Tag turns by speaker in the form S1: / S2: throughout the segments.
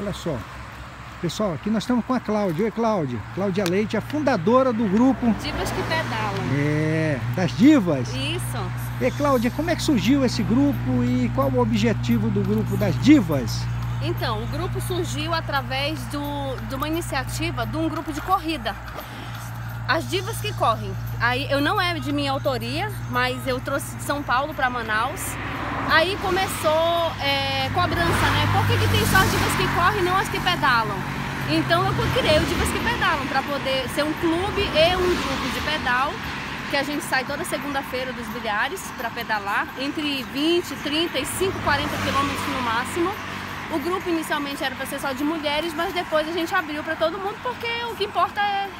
S1: Olha só. Pessoal, aqui nós estamos com a Cláudia. Oi, Cláudia. Cláudia Leite, a fundadora do grupo...
S2: Divas que pedalam.
S1: É, das divas.
S2: Isso.
S1: E Cláudia, como é que surgiu esse grupo e qual o objetivo do grupo das divas?
S2: Então, o grupo surgiu através do, de uma iniciativa de um grupo de corrida. As divas que correm. Aí eu não é de minha autoria, mas eu trouxe de São Paulo para Manaus. Aí começou é, cobrança, né? Por que, que tem só as divas que correm e não as que pedalam? Então eu criei o Divas que Pedalam para poder ser um clube e um grupo de pedal que a gente sai toda segunda-feira dos bilhares para pedalar entre 20, 35, 40 quilômetros no máximo. O grupo inicialmente era para ser só de mulheres, mas depois a gente abriu para todo mundo porque o que importa é,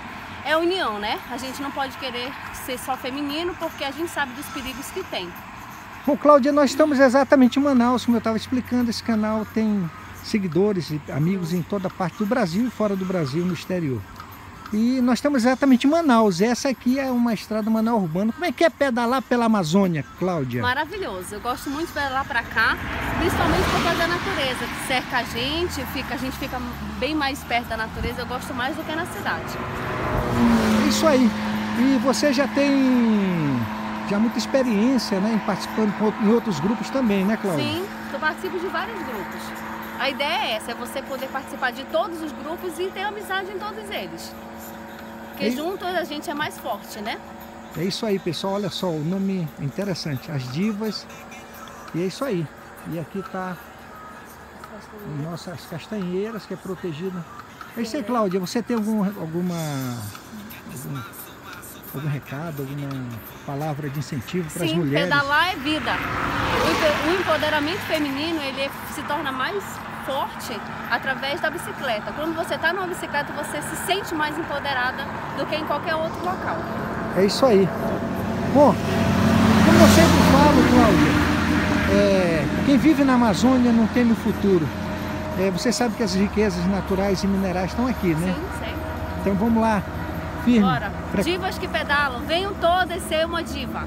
S2: é a união, né? A gente não pode querer ser só feminino porque a gente sabe dos perigos que tem.
S1: Bom, Cláudia, nós estamos exatamente em Manaus, como eu estava explicando, esse canal tem seguidores e amigos em toda parte do Brasil e fora do Brasil, no exterior. E nós estamos exatamente em Manaus. Essa aqui é uma estrada Manaus urbana. Como é que é pedalar pela Amazônia, Cláudia?
S2: Maravilhoso. Eu gosto muito de pedalar para cá, principalmente por causa da natureza, que cerca a gente, fica, a gente fica bem mais perto da natureza. Eu gosto mais do que na cidade.
S1: Isso aí. E você já tem já muita experiência né, em participando em outros grupos também, né, Cláudia?
S2: Sim, eu participo de vários grupos. A ideia é essa, é você poder participar de todos os grupos e ter amizade em todos eles. Porque
S1: E-
S2: junto a gente é mais forte, né?
S1: É isso aí, pessoal. Olha só, o nome é interessante. As divas. E é isso aí. E aqui tá nossas castanheiras, que é protegida. É isso aí, Cláudia. Você tem algum, alguma. Algum, algum recado, alguma palavra de incentivo para as
S2: Sim,
S1: mulheres?
S2: pedalar é vida. O empo- O empoderamento feminino ele se torna mais forte através da bicicleta. Quando você está numa bicicleta, você se sente mais empoderada do que em qualquer outro local.
S1: É isso aí. Bom, como eu sempre falo, Cláudia, é, quem vive na Amazônia não teme o futuro. É, você sabe que as riquezas naturais e minerais estão aqui, né?
S2: Sim, sei.
S1: Então vamos lá, firme.
S2: Bora. Divas que pedalam, venham todas ser uma diva.